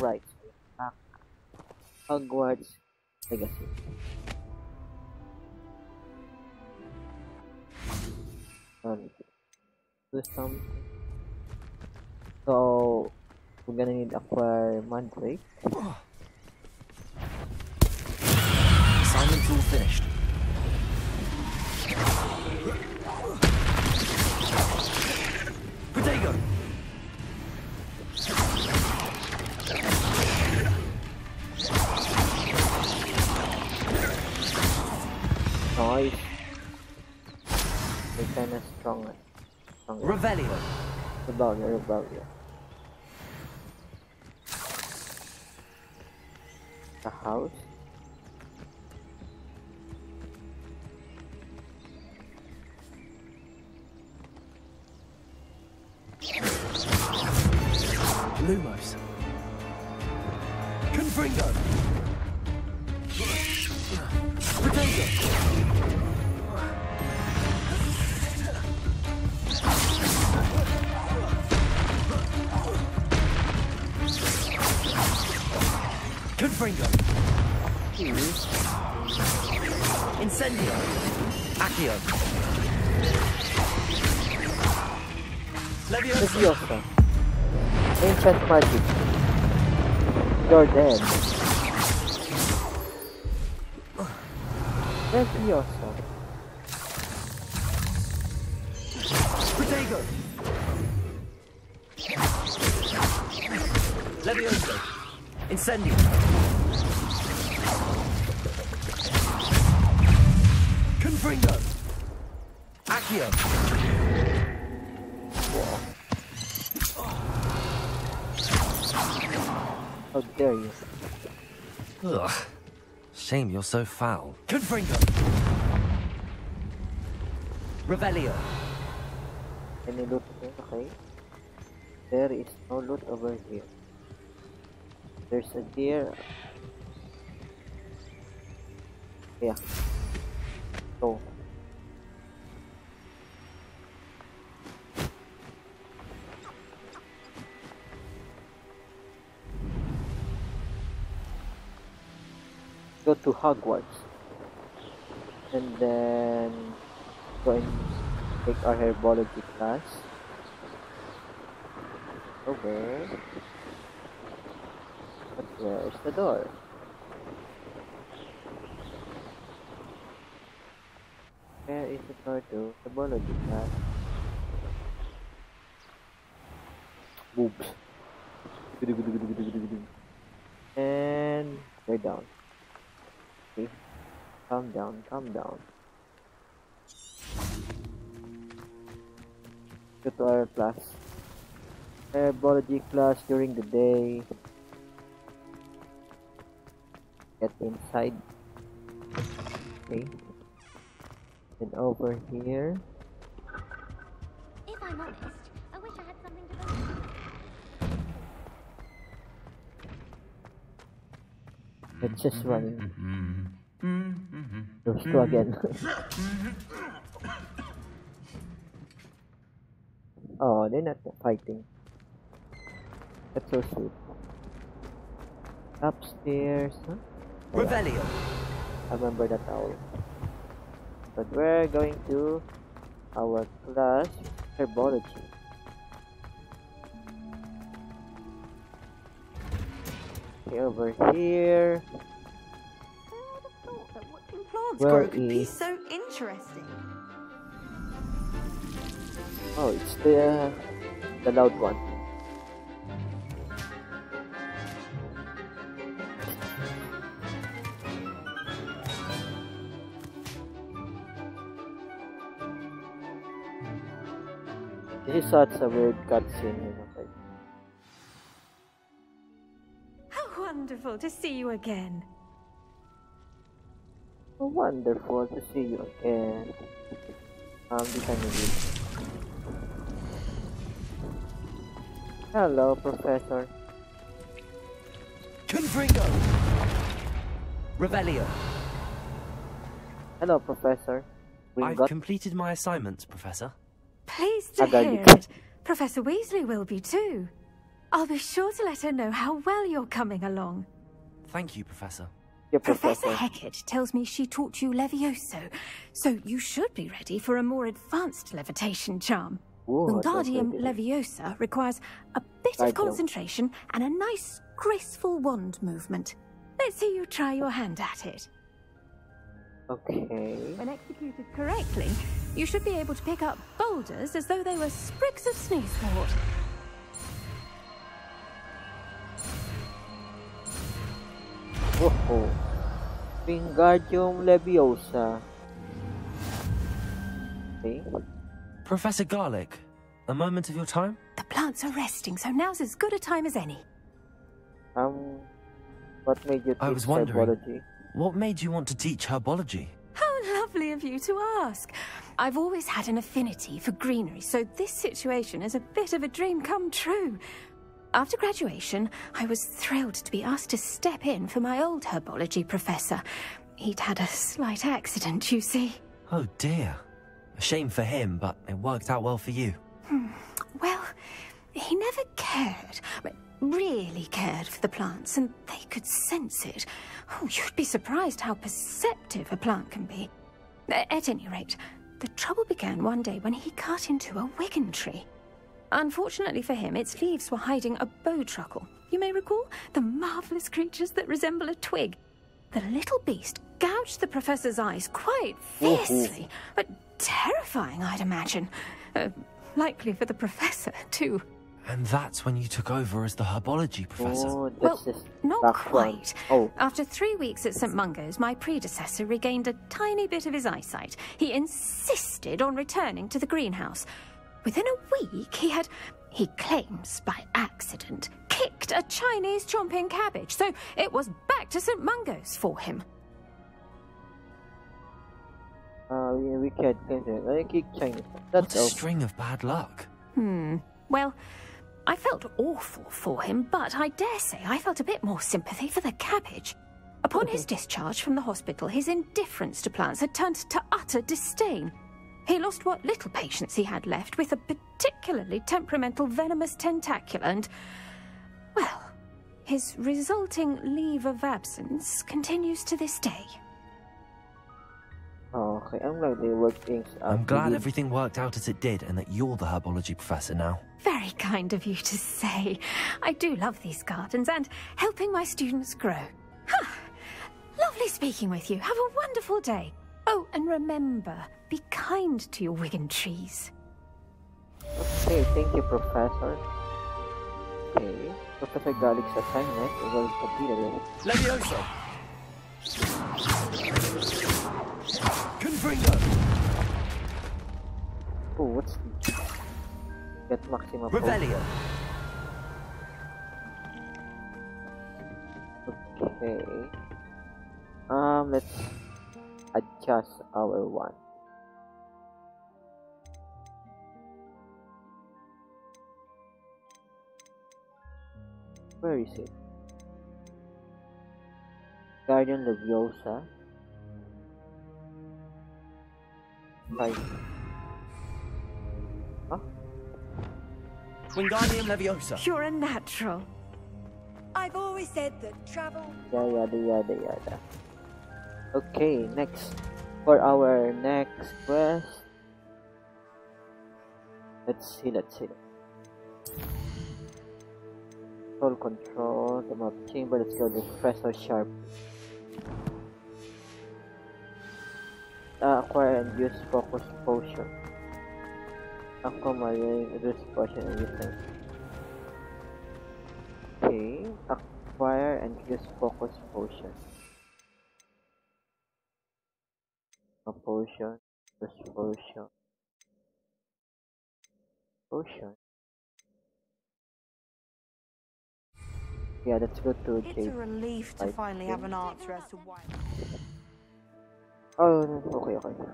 Alright. Back. Ah. Hogwarts Legacy. And do something. So we're gonna need acquire Mandrake. Assignment's all finished. Strong. Revelio. Rebellion, rebellion. The house. Lumos. Confringo! Protego! Confringo! Incendio! Accio! Leviosa! Leviosa. Ancient magic. You're dead. Leviosa. Protego! Levioso! Incendio! How dare you? Ugh. Shame you're so foul. Confringo! Revelio! Any loot here? Okay. There is no loot over here. There's a deer. Yeah. Go. To Hogwarts. And then go and take our herbology class. Okay. But where's the door? Where is the door to herbology class? Boobs. And they're down. Calm down, calm down. Our class. Herbology class during the day. Get inside. Okay. And over here. It's just running. Mm-hmm. Those two mm-hmm. again. Mm-hmm. oh, they're not fighting. That's so sweet. Upstairs. Huh? Revelio! I remember that owl. But we're going to our class herbology. Okay, over here. Who would have thought that watching plants Where grow could be mm. so interesting? Oh, it's the uh, the loud one. This is such a weird cutscene, you know. Like, How wonderful to see you again. Wonderful to see you again. Um, this time maybe. Hello, Professor. Confringo! Revelio! Hello, Professor. We I've got completed my assignments, Professor. Pleased to hear you. it. Professor Weasley will be too. I'll be sure to let her know how well you're coming along. Thank you, Professor. Yeah, Professor Professor. Hecat tells me she taught you Levioso, so you should be ready for a more advanced levitation charm. Ooh, Wingardium. Leviosa requires a bit of concentration and a nice, graceful wand movement. Let's see you try your hand at it. Okay. When executed correctly, you should be able to pick up boulders as though they were sprigs of sneezewort. Whoa. Wingardium Leviosa. Okay. Professor Garlick, a moment of your time? The plants are resting, so now's as good a time as any. Um, what made you I was wondering. psychology? What made you want to teach herbology? How lovely of you to ask. I've always had an affinity for greenery, so this situation is a bit of a dream come true. After graduation, I was thrilled to be asked to step in for my old herbology professor. He'd had a slight accident, you see. Oh dear. A shame for him, but it worked out well for you. Hmm. Well, he never cared, but really cared for the plants, and they could sense it. Oh, you'd be surprised how perceptive a plant can be. At any rate, the trouble began one day when he cut into a wiggentree. Unfortunately for him, its leaves were hiding a bowtruckle. You may recall the marvelous creatures that resemble a twig. The little beast gouged the professor's eyes quite fiercely, but terrifying, I'd imagine. Uh, likely for the professor, too. And that's when you took over as the herbology professor. Oh, Well, not quite. Oh, After three weeks at St. Mungo's, my predecessor regained a tiny bit of his eyesight. He insisted on returning to the greenhouse. Within a week, he had, he claims by accident, kicked a Chinese chomping cabbage, so it was back to St. Mungo's for him. uh, we, we can't consider. I kick Chinese. What That's a string of bad luck. Hmm. Well, I felt awful for him, but I dare say I felt a bit more sympathy for the cabbage. Upon his discharge from the hospital, his indifference to plants had turned to utter disdain. He lost what little patience he had left with a particularly temperamental venomous tentacula, and, well, his resulting leave of absence continues to this day. Oh, okay, I'm glad they worked things out. I'm glad everything worked out as it did and that you're the herbology professor now. Very kind of you to say. I do love these gardens and helping my students grow. Huh. Lovely speaking with you. Have a wonderful day. Oh, and remember, be kind to your Wiggentrees. Okay, thank you, Professor. Okay, Professor Garlick's assignment was completed. Levioso! Confringo! Oh, what's this? Get Maxima Pro. Revelio! Okay. Um, let's adjust our one. Where is it? Guardian Leviosa. Five. Huh? Wingardium Leviosa! You're a natural. I've always said that travel Yada yada yada yada. Okay, next for our next quest. Let's see, let's see. Control control, the map chamber, let's go to Professor Sharp. Uh, acquire and use focus potion. Aquamarine, reduce potion and use. Okay, acquire and use focus potion. A potion, use potion. Potion. Yeah, let's go to It's a relief to finally have an answer as to why. Oh, no, okay, okay.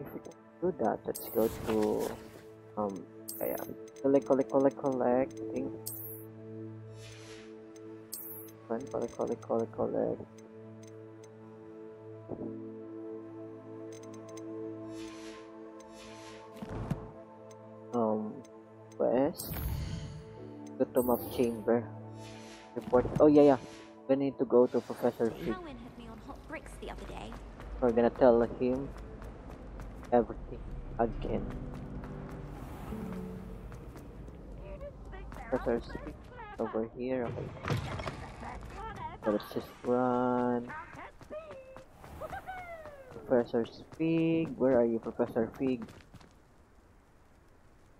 If we can do that, let's go to um, yeah, collect, collect, collect, collect. I think. One, collect, collect, collect, collect. To map chamber. Report. Oh yeah, yeah. We need to go to Professor Fig. Me on hot bricks the other day. We're gonna tell him everything again. Professor Fig over here. Okay. So let's just run. Professor Fig, where are you, Professor Fig?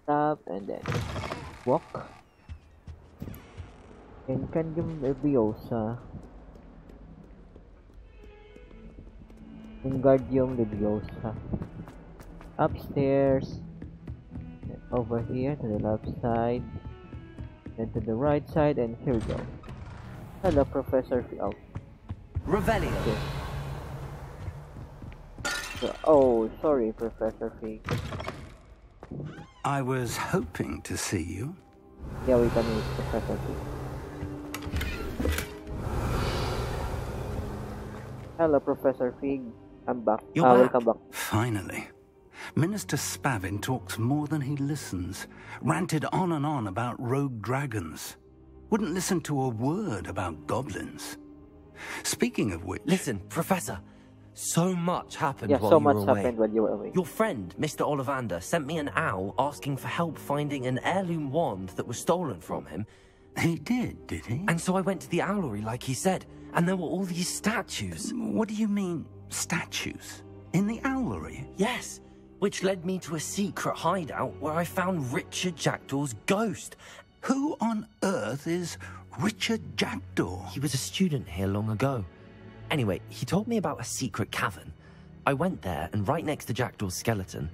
Stop and then walk. Encandium Leviosa. Wingardium Leviosa. Upstairs. Over here to the left side. Then to the right side and here we go. Hello Professor Fig. Oh, Revelio. so- oh, sorry Professor Fig. I was hoping to see you. Yeah, we can meet Professor Fig. Hello Professor Fig. I'm back. You're Ah, back. welcome back. Finally. Minister Spavin talks more than he listens. Ranted on and on about rogue dragons. Wouldn't listen to a word about goblins. Speaking of which, Listen, Professor. So much happened Yeah, while so you much were away. happened while you were away. Your friend, Mr. Ollivander, sent me an owl asking for help finding an heirloom wand that was stolen from him. he did, did he? And so I went to the owlery like he said, and there were all these statues. what do you mean, statues? In the owlery? Yes, which led me to a secret hideout where I found Richard Jackdaw's ghost. Who on earth is Richard Jackdaw? He was a student here long ago. Anyway, he told me about a secret cavern. I went there, and right next to Jackdaw's skeleton,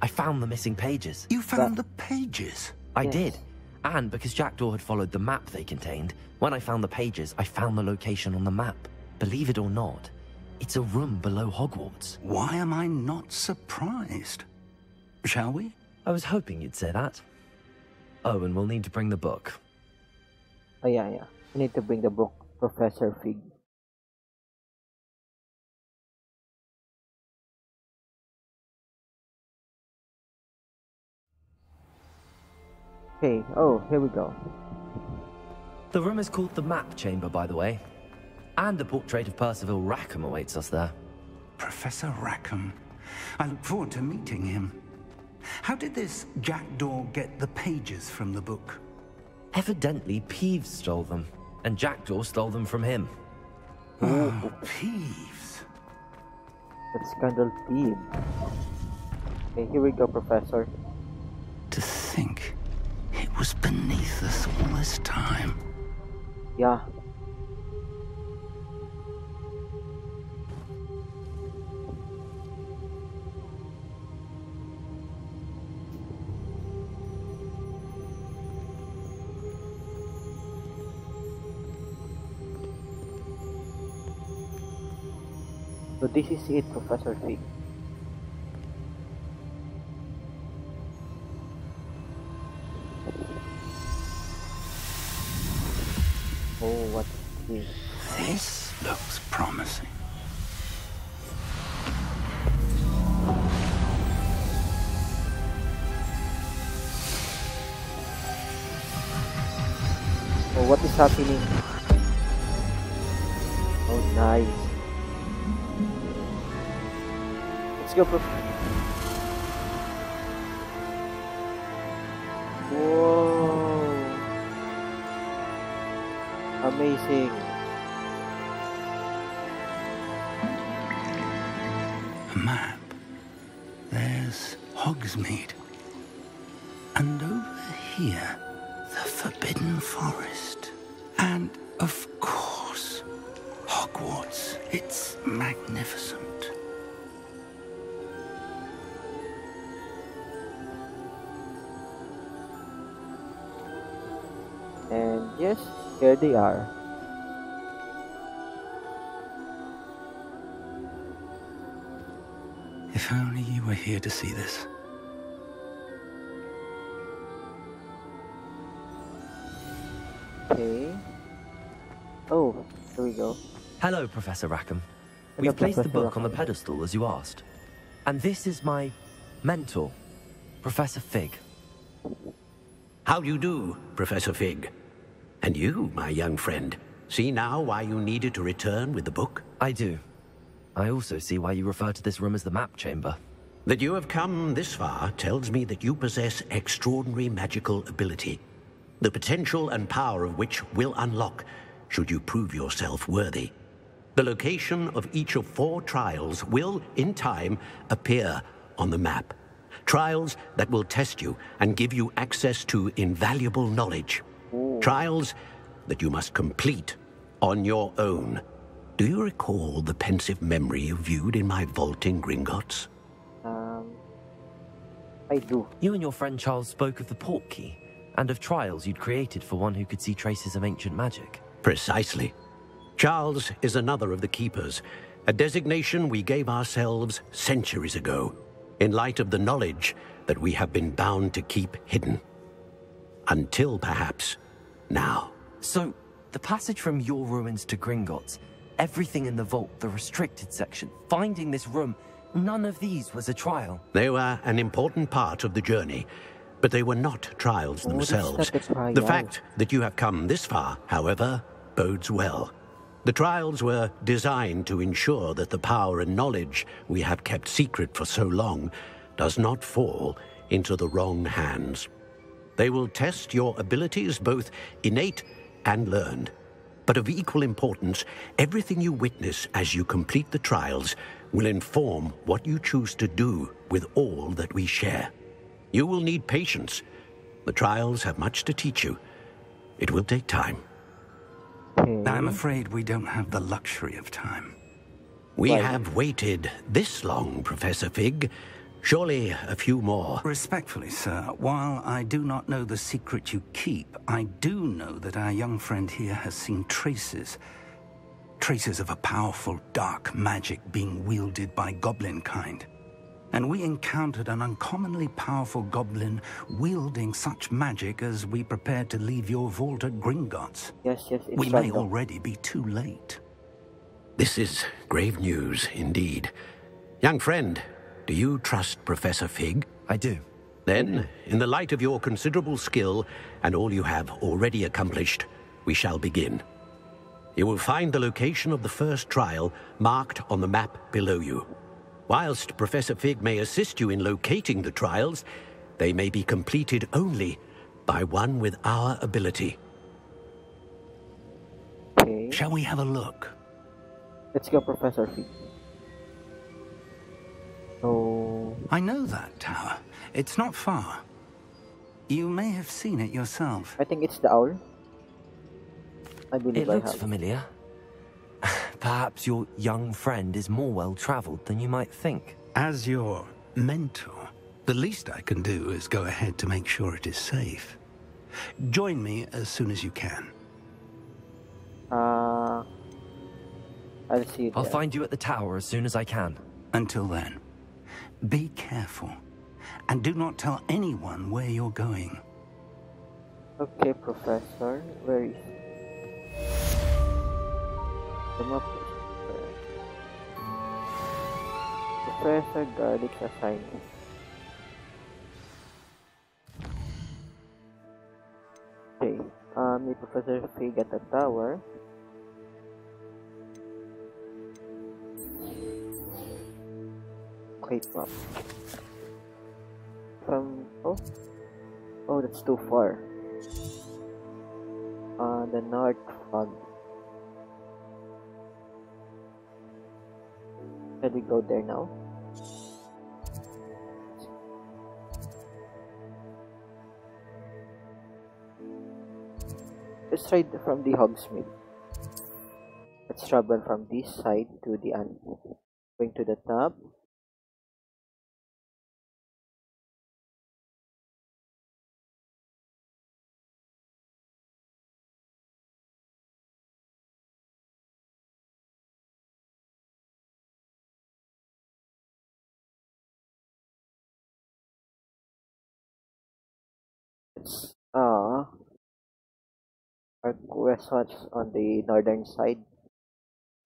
I found the missing pages. You found the pages. I Yes. did. And because Jackdaw had followed the map they contained, when I found the pages, I found the location on the map. Believe it or not, it's a room below Hogwarts. Why am I not surprised? Shall we? I was hoping you'd say that. Oh, and we'll need to bring the book. Oh yeah, yeah. We need to bring the book, Professor Fig. Okay, oh, here we go. The room is called the Map Chamber, by the way. And a portrait of Percival Rackham awaits us there. Professor Rackham. I look forward to meeting him. How did this Jackdaw get the pages from the book? Evidently, Peeves stole them, and Jackdaw stole them from him. Oh, Peeves. That's Scandal Team. Okay, here we go, Professor. To think it was beneath us all this time. Yeah. So this is it, Professor Fig. Oh, what is this? This looks promising. Oh, what is happening? Oh, nice. Let's go, Amazing. A map. There's Hogsmeade. And over here, the Forbidden Forest. And, of here they are. If only you were here to see this. Okay. Oh, here we go. Hello, Professor Rackham. Hello, We've placed the Professor book on the pedestal as you asked. And this is my mentor, Professor Fig. How do you do, Professor Fig? And you, my young friend, see now why you needed to return with the book? I do. I also see why you refer to this room as the map chamber. That you have come this far tells me that you possess extraordinary magical ability, the potential and power of which will unlock should you prove yourself worthy. The location of each of four trials will, in time, appear on the map. Trials that will test you and give you access to invaluable knowledge. Trials that you must complete on your own. Do you recall the Pensieve memory you viewed in my vault in Gringotts? Um, I do. You and your friend Charles spoke of the port key, and of trials you'd created for one who could see traces of ancient magic. Precisely. Charles is another of the Keepers, a designation we gave ourselves centuries ago, in light of the knowledge that we have been bound to keep hidden. Until perhaps now. So, the passage from your ruins to Gringotts, everything in the vault, the restricted section, finding this room, none of these was a trial. They were an important part of the journey, but they were not trials themselves. not a trial. The fact that you have come this far, however, bodes well. The trials were designed to ensure that the power and knowledge we have kept secret for so long does not fall into the wrong hands. They will test your abilities, both innate and learned. But of equal importance, everything you witness as you complete the trials will inform what you choose to do with all that we share. You will need patience. The trials have much to teach you. It will take time. Okay. I'm afraid we don't have the luxury of time. We Right. have waited this long, Professor Fig. Surely a few more. Respectfully, sir, while I do not know the secret you keep, I do know that our young friend here has seen traces. Traces of a powerful dark magic being wielded by goblin kind. And we encountered an uncommonly powerful goblin wielding such magic as we prepared to leave your vault at Gringotts. Yes, yes, it's We may random. already be too late. This is grave news indeed. Young friend, do you trust Professor Fig? I do. Then, in the light of your considerable skill and all you have already accomplished, we shall begin. You will find the location of the first trial marked on the map below you. Whilst Professor Fig may assist you in locating the trials, they may be completed only by one with our ability. Okay. Shall we have a look? Let's go, Professor Fig. So, I know that tower. It's not far. You may have seen it yourself. I think it's the owl. I believe It I looks have. familiar. Perhaps your young friend is more well traveled than you might think. As your mentor, the least I can do is go ahead to make sure it is safe. Join me as soon as you can. Uh, I'll see you I'll there. find you at the tower as soon as I can. Until then, be careful and do not tell anyone where you're going. Okay, Professor. Where is the is there. Professor Garlick's assignment. Okay, um, may Professor Fig at the tower. Map. From oh, oh, that's too far. Uh, the north fog. Shall we go there now? Let's the- from the Hogsmeade. Let's travel from this side to the end. Going to the top. It's uh quest was on the northern side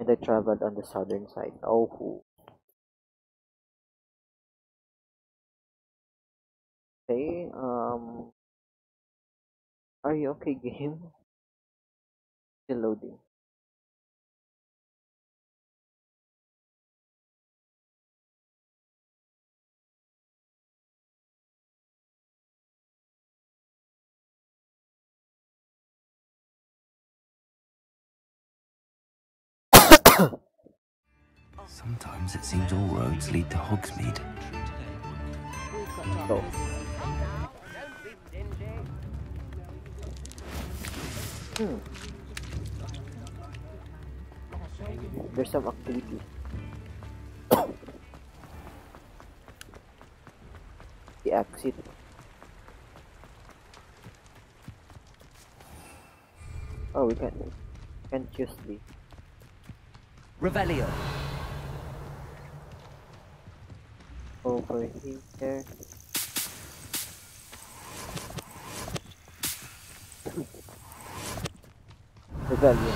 and I traveled on the southern side. Oh okay, um Are you okay, game? Still loading. Sometimes it seems all roads lead to Hogsmeade. Oh. Hmm. There's some activity. the exit. Oh, we can't, can't choose the Revelio. Over here. Rebellion.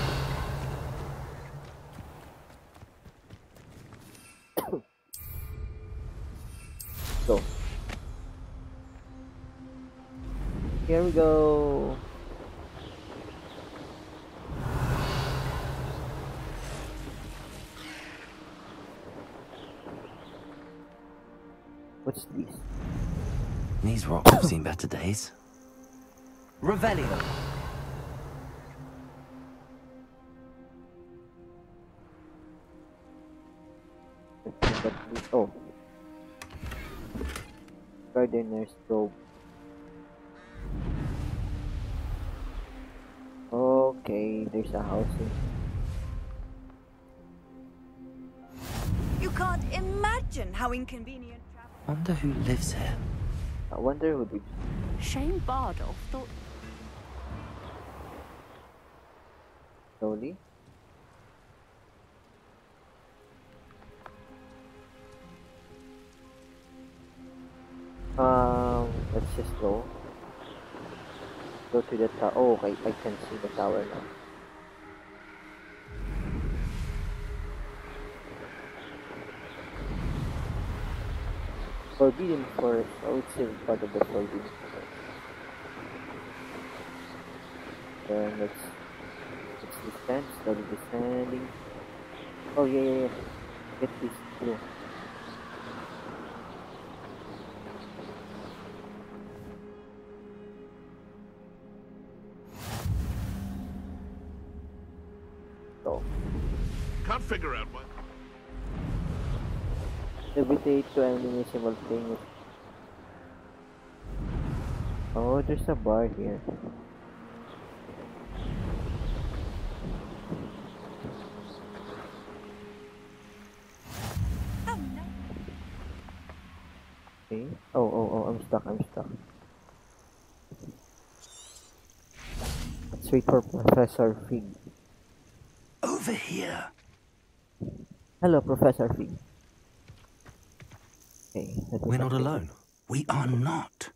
go. Here we go. What's this? These rocks have seen better days. Revelio. But we- oh. Gardener's robe. Okay, there's a house in You can't imagine how inconvenient travel. I wonder who lives here. I wonder who did Shane Bardolph thought slowly. Um, let's just go. Go to the tower. Oh, I, I can see the tower now. Forbidden Forest. Oh, it's still part of the Forbidden Forest. Then let's let's descend, slowly descending. Oh yeah, yeah, yeah. Get this blue. To simultaneous. Oh, there's a bar here. Oh no. Okay. Oh, oh, oh, I'm stuck, I'm stuck. Let's wait for Professor Fig. Over here. Hello, Professor Fig. Okay, let me We're not alone. We are not.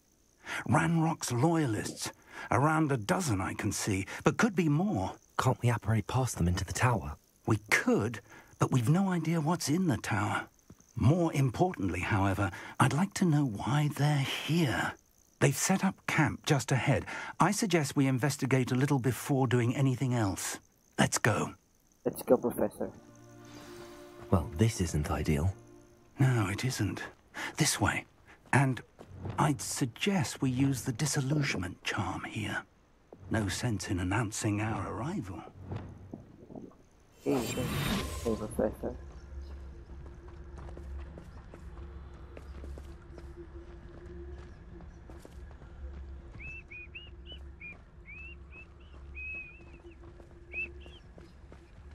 Ranrock's loyalists. Around a dozen I can see, but could be more. Can't we apparate past them into the tower? We could, but we've no idea what's in the tower. More importantly, however, I'd like to know why they're here. They've set up camp just ahead. I suggest we investigate a little before doing anything else. Let's go. Let's go, Professor. Well, this isn't ideal. No, it isn't. This way. And I'd suggest we use the disillusionment charm here. No sense in announcing our arrival. Okay,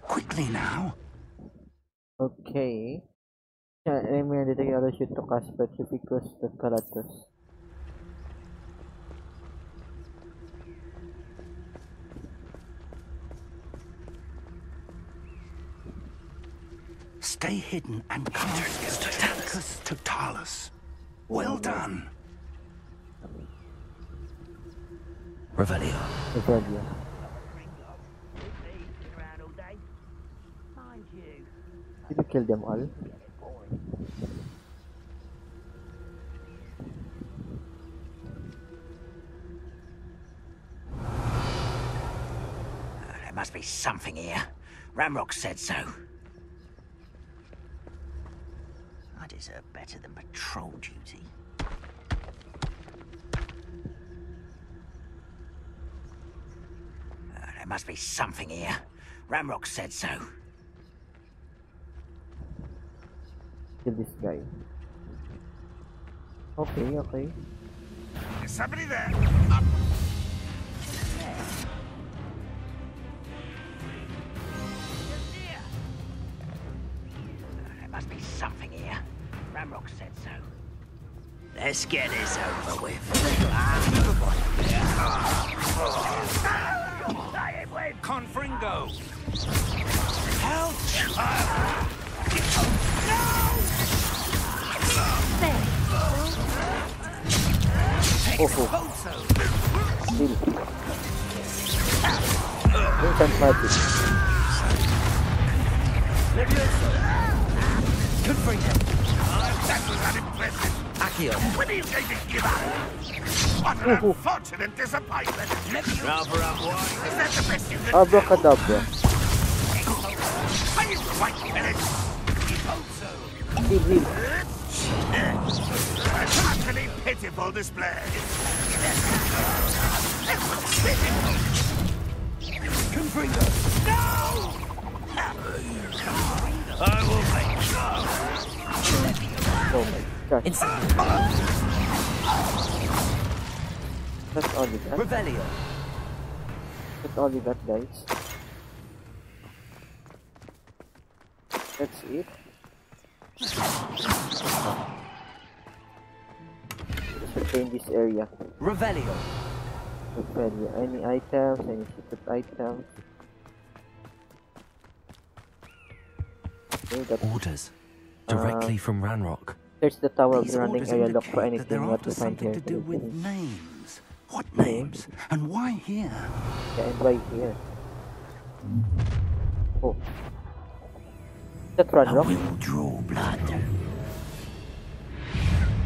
Quickly now. Okay. Yeah, enemy the. Stay hidden and cast Petrificus Totalis. Well done. Revelio. Rebellion. Did you kill them all? Must be something here. Ranrock said so. I deserve better than patrol duty. Uh, there must be something here. Ranrock said so. Kill this guy. Okay, okay. Is somebody there? There must be something here. Ranrock said so. Let's get this over with. Confringo! Oh, oh. Kill. Instant magic. Unimpressive. Accio. When are you going to give up? What an unfortunate disappointment. Rather up one. Is that the best you can Abracadabra. Are you quite finished? Heal, heal. An utterly pitiful display. Confringo. Oh my god. Incendio. That's only that. Revelio. That's only that, guys. That's it. Just retain this area. Revelio. Revelio. Any items, any secret items. Okay, Orders. Directly uh, from Ranrock. There's the tower These running orders area. Look for anything what to find something here. to do with names. What names? And why here? Yeah, and right here. Oh. That run rock? will draw blood.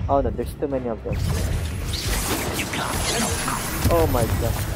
Oh no, there's too many of them. Oh my god.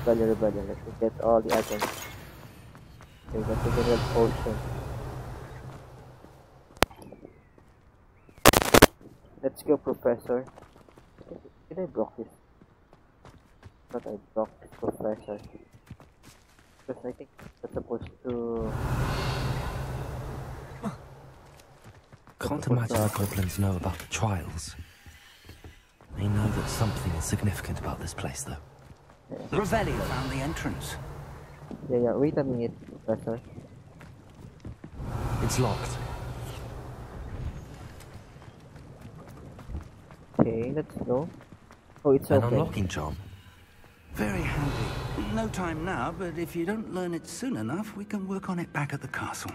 rebellion, rebellion. Let me get all the items. Okay, that's a general potion. Let's go, Professor. Did I block this? But I blocked this Professor. Because I think that's supposed to... Can't imagine the goblins know about the trials. They know that something is significant about this place, though. Revelio. Found the entrance. Yeah, yeah, wait a minute, Professor. It's locked. Okay, let's go. Oh, it's An okay. unlocking charm. Very handy. No time now, but if you don't learn it soon enough, we can work on it back at the castle.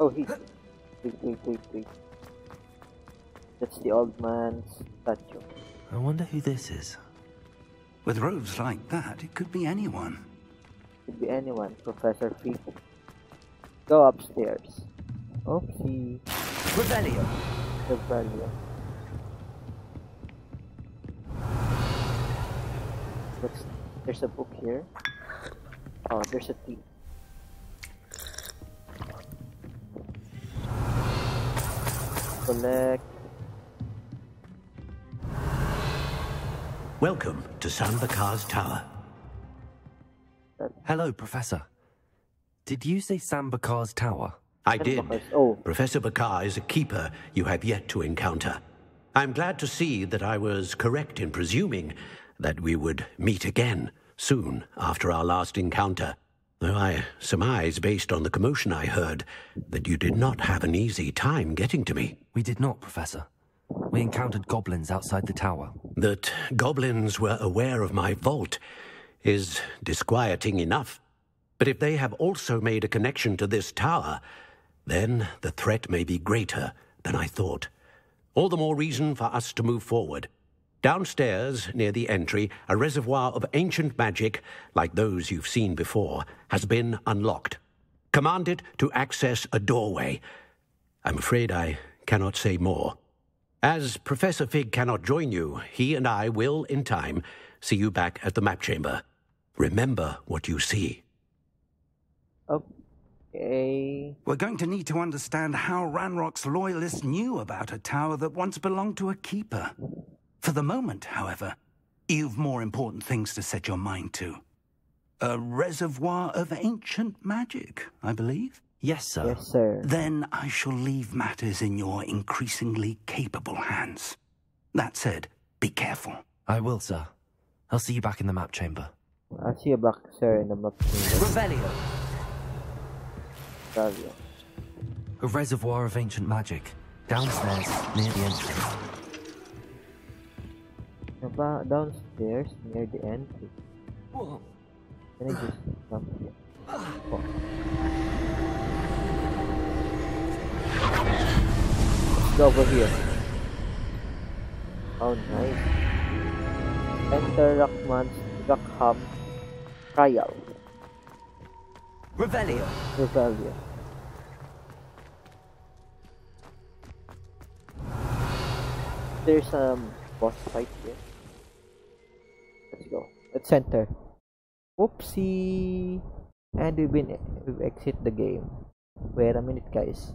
Oh, he. Wait, wait, wait, wait. That's the old man's statue. I wonder who this is. With robes like that, it could be anyone. Could be anyone, Professor Fee. Go upstairs. Oopsie. Revelio. The value. Looks, there's a book here. Oh, there's a key. Collect. Welcome to San Bakar's Tower. Hello, Professor. Did you say San Bakar's tower? I did. Oh, Professor Bakar is a keeper you have yet to encounter. I'm glad to see that I was correct in presuming that we would meet again soon after our last encounter. Though I surmise, based on the commotion I heard, that you did not have an easy time getting to me. We did not, Professor. We encountered goblins outside the tower. That goblins were aware of my vault is disquieting enough. But if they have also made a connection to this tower, then the threat may be greater than I thought. All the more reason for us to move forward. Downstairs, near the entry, a reservoir of ancient magic, like those you've seen before, has been unlocked. Command it to access a doorway. I'm afraid I cannot say more. As Professor Fig cannot join you, he and I will, in time, see you back at the map chamber. Remember what you see. Okay. We're going to need to understand how Ranrock's loyalists knew about a tower that once belonged to a keeper. For the moment, however, you've more important things to set your mind to. A reservoir of ancient magic, I believe? Yes, sir. Yes, sir. Then I shall leave matters in your increasingly capable hands. That said, be careful. I will, sir. I'll see you back in the map chamber. I'll see you back, sir, in the map. chamber. Revelio. Revelio. A reservoir of ancient magic. Downstairs, near the entrance. Downstairs near the entry. Whoa. Can I just jump here? Oh. Let's go over here. Oh, nice. Enter Rockman's Rackham Trial. Revelio. Revelio. There's um boss fight here. Let's go. Let's enter. Whoopsie! And we've been we've exit the game. Wait a minute guys.